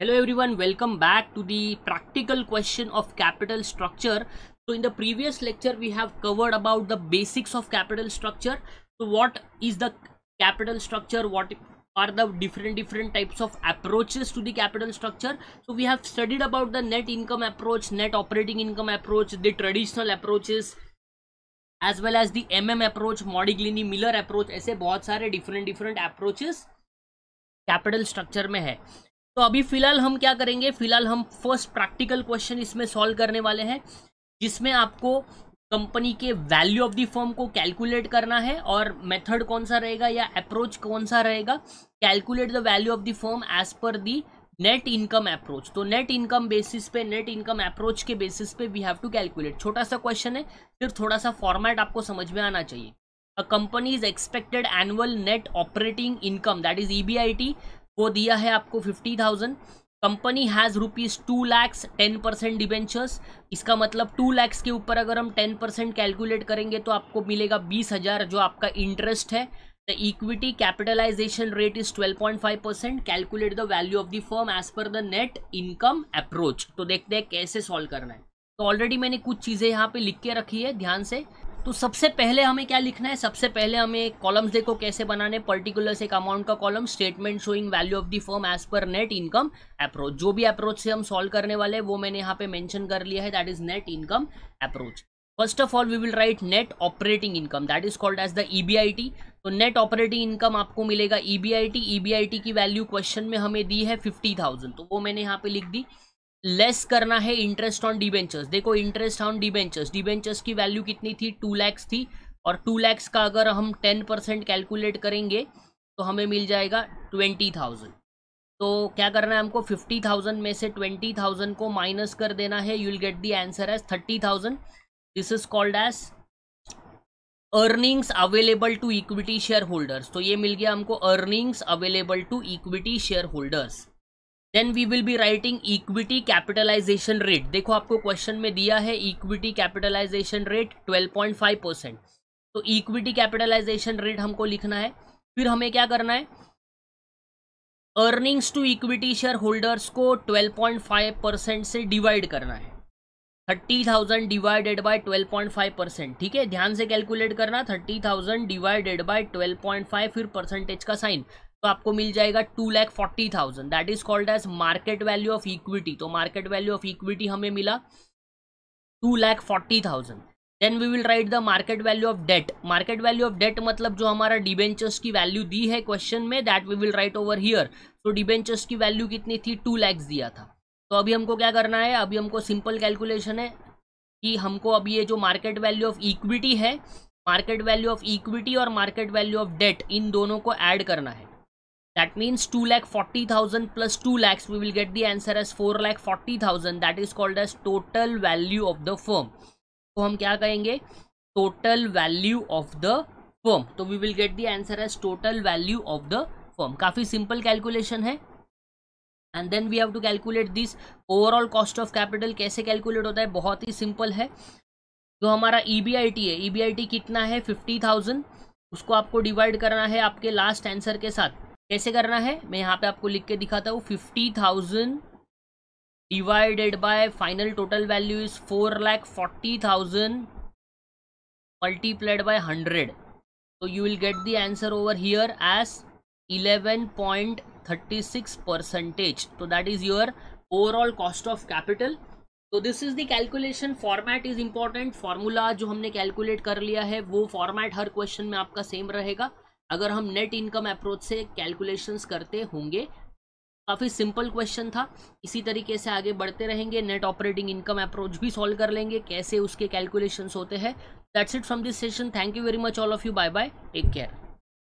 Hello everyone, welcome back to the practical question of capital structure. So in the previous lecture, we have covered about the basics of capital structure. So what is the capital structure? What are the different different types of approaches to the capital structure? So we have studied about the net income approach, net operating income approach, the traditional approaches, as well as the MM approach, Modigliani Miller approach. ऐसे बहुत सारे different different approaches capital structure में है तो अभी फ़िलहाल हम क्या करेंगे? फ़िलहाल हम फ़र्स्ट प्रैक्टिकल क्वेश्चन इसमें सॉल्व करने वाले हैं, जिसमें आपको कंपनी के वैल्यू ऑफ़ द फर्म को कैलकुलेट करना है और मेथड कौन सा रहेगा या अप्रोच कौन सा रहेगा? Calculate the value of the firm as per the net income approach तो नेट इनकम बेसिस पे नेट इनकम अप्रोच के बेसिस पे वी हैव टू कैलकुलेट छोटा सा क्वेश्चन है, फिर थोड़ा सा फॉर्मेट आपको समझ में आना चाहिए। A company is expected annual net operating income that is EBIT वो दिया है आपको fifty thousand company has rupees two lakhs ten percent debentures इसका मतलब टू लैक्स के ऊपर अगर हम टेन परसेंट कैलकुलेट करेंगे तो आपको मिलेगा बीस हज़ार, जो आपका इंटरेस्ट है। The equity capitalization rate is twelve point five percent calculate the value of the firm as per the net income approach तो देखते हैं कैसे सॉल्व करना है। तो ऑलरेडी मैंने कुछ चीज़ें यहाँ पे लिख के रखी है, ध्यान से। तो सबसे पहले हमें क्या लिखना है? सबसे पहले हमें कॉलम्स देखो कैसे बनाने पर्टिकुलर एक अमाउंट का column statement showing value of the firm as per net income approach जो भी अप्रोच से हम सॉल्व करने वाले वो मैंने यहाँ पे मेंशन कर लिया है that is net income approach first of all we will write net operating income that is called as the EBIT तो नेट ऑपरेटिंग इनकम आपको मिलेगा ईबीआईटी ईबीआईटी की वैल्यू क्वेश्चन में हमें दी है फिफ्टी थाउज़ेंड तो वो मैंने यहाँ पे लिख दी। लेस करना है इंटरेस्ट ऑन डिबेंचर्स देखो इंटरेस्ट ऑन डिबेंचर्स डिबेंचर्स की वैल्यू कितनी थी? टू लैक्स थी. और टू लैक्स का अगर हम टेन परसेंट कैलकुलेट करेंगे तो हमें मिल जाएगा ट्वेंटी थाउज़ेंड तो क्या करना है हमको? फिफ्टी थाउज़ेंड में से ट्वेंटी थाउज़ेंड को माइनस कर देना है. You will get the answer as thirty thousand this is called as earnings available to equity share holders तो ये मिल गया हमको earnings available to equity share holders then we will be writing equity capitalization rate देखो आपको question में दिया है इक्विटी कैपिटलाइजेशन रेट 12.5 परसेंट तो इक्विटी कैपिटलाइजेशन रेट हमको लिखना है। फिर हमें क्या करना है? Earnings to equity share holders को 12.5 परसेंट से डिवाइड करना है। Thirty thousand divided by 12.5 percent ठीक है? ध्यान से कैलकुलेट करना। थर्टी थाउज़ेंड डिवाइडेड बाय 12.5 फिर परसेंटेज का साइन तो आपको मिल जाएगा two lakh forty thousand that is called as market value of equity तो मार्केट वैल्यू ऑफ़ इक्विटी हमें मिला two lakh forty thousand then we will write the market value of debt market value of debt मतलब जो हमारा debentures की value दी है question में that we will write over here तो डिबेंचर्स की वैल्यू कितनी थी? टू लैक्स दिया था. तो अभी हमको क्या करना है? अभी हमको सिंपल कैलकुलेशन है कि हमको अभी ये जो मार्केट वैल्यू ऑफ़ इक्विटी है मार्केट वैल्यू ऑफ़ इक्विटी और मार्केट वैल्यू ऑफ़ डेट इन दोनों को ऐड करना है. That means 2 lakh 40,000 plus 2 lakhs we will get the answer as 4 lakh 40,000 that is called as total value of the firm तो हम क्या कहेंगे total value of the firm तो we will get the answer as total value of the firm काफ़ी simple calculation है and then we have to calculate this overall cost of capital कैसे calculate होता है बहुत ही सिंपल है जो हमारा ई बी आई टी है ई बी आई टी कितना है फिफ्टी थाउज़ेंड उसको आपको डिवाइड करना है आपके लास्ट आंसर के साथ कैसे करना है? मैं यहाँ पे आपको लिख के दिखाता हूँ। Fifty thousand divided by final total value is four lakh forty thousand multiplied by hundred तो you will get the answer over here as eleven point thirty six percentage तो that is your overall cost of capital तो this is the calculation format is important formula जो हमने calculate कर लिया है, वो format हर question में आपका सेम रहेगा। अगर हम नेट इनकम अप्रोच से कैलकुलेशंस करते होंगे, काफ़ी सिंपल क्वेश्चन था। इसी तरीके से आगे बढ़ते रहेंगे नेट ऑपरेटिंग इनकम अप्रोच भी सॉल्व कर लेंगे, कैसे उसके कैलकुलेशंस होते हैं। That's it from this session thank you very much all of you bye bye take care